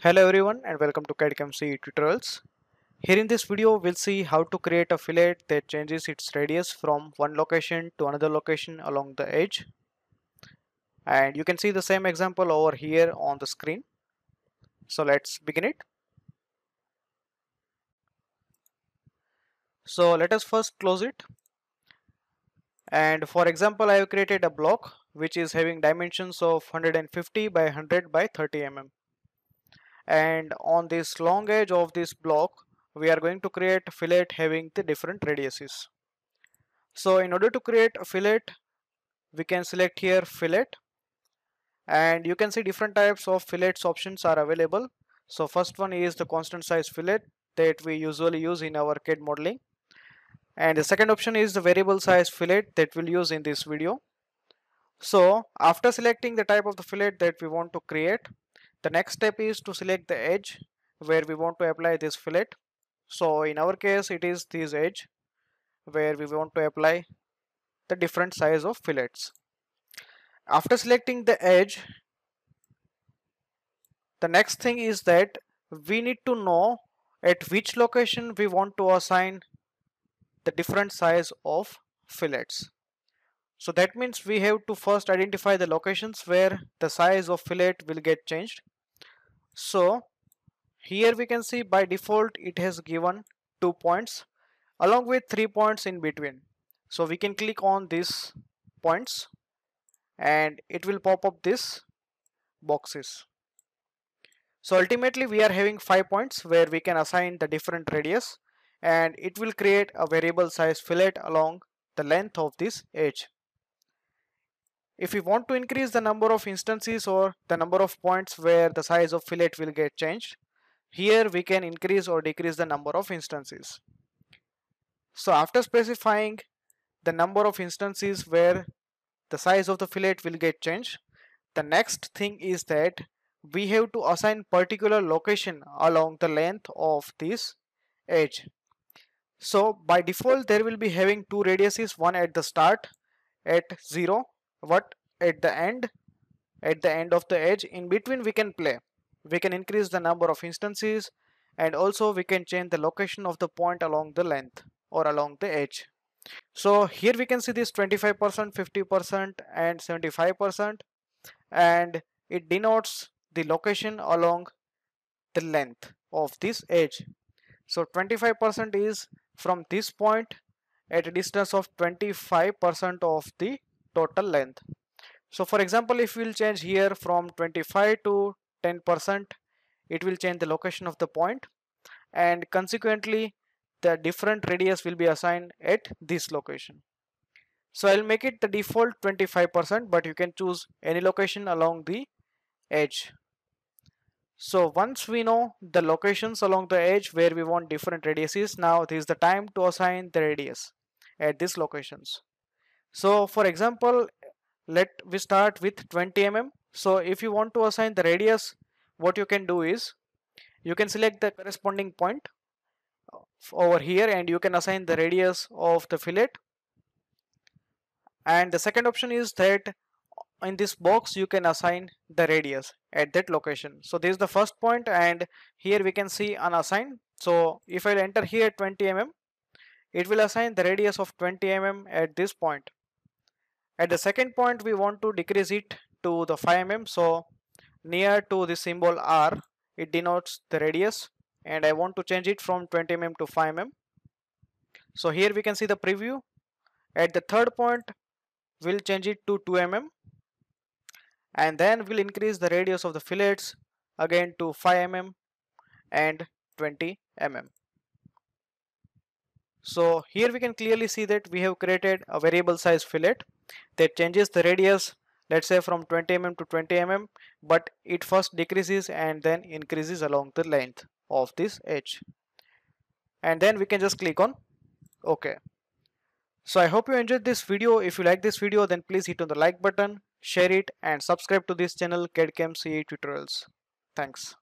Hello everyone and welcome to CAD-CAM CAE tutorials. Here in this video we'll see how to create a fillet that changes its radius from one location to another location along the edge. And you can see the same example over here on the screen. So let's begin it. So let us first close it. And for example I have created a block which is having dimensions of 150 by 100 by 30 mm and on this long edge of this block we are going to create fillet having the different radiuses. So in order to create a fillet we can select here fillet and you can see different types of fillets options are available. So first one is the constant size fillet that we usually use in our CAD modeling. And the second option is the variable size fillet that we'll use in this video. So after selecting the type of the fillet that we want to create the next step is to select the edge where we want to apply this fillet. So in our case it is this edge where we want to apply the different size of fillets. After selecting the edge the next thing is that we need to know at which location we want to assign the different size of fillets so that means we have to first identify the locations where the size of fillet will get changed. So here we can see by default it has given two points along with three points in between. So we can click on these points and it will pop up this boxes. So ultimately we are having five points where we can assign the different radius and it will create a variable size fillet along the length of this edge. If we want to increase the number of instances or the number of points where the size of fillet will get changed, here we can increase or decrease the number of instances. So after specifying the number of instances where the size of the fillet will get changed, the next thing is that we have to assign particular location along the length of this edge. So by default there will be having two radiuses, one at the start at 0 what? At the end? At the end of the edge in between we can play. We can increase the number of instances and also we can change the location of the point along the length or along the edge. So here we can see this 25% 50% and 75% and it denotes the location along the length of this edge. So 25% is from this point at a distance of 25% of the total length. So for example if we'll change here from 25 to 10 percent it will change the location of the point. And consequently the different radius will be assigned at this location. So I'll make it the default 25% but you can choose any location along the edge. So once we know the locations along the edge where we want different radiuses now this is the time to assign the radius at these locations so for example let we start with 20 mm so if you want to assign the radius what you can do is you can select the corresponding point over here and you can assign the radius of the fillet. And the second option is that in this box you can assign the radius at that location. So this is the first point and here we can see unassigned. So if I enter here 20 mm it will assign the radius of 20 mm at this point at the second point we want to decrease it to the 5 mm. So near to the symbol R it denotes the radius. And I want to change it from 20 mm to 5 mm. So here we can see the preview. At the third point we'll change it to 2 mm. And then we'll increase the radius of the fillets again to 5 mm and 20 mm. So here we can clearly see that we have created a variable size fillet that changes the radius let's say from 20 mm to 20 mm but it first decreases and then increases along the length of this edge. And then we can just click on ok. So i hope you enjoyed this video. If you like this video then please hit on the like button share it and subscribe to this channel CAD-CAM CAE tutorials. Thanks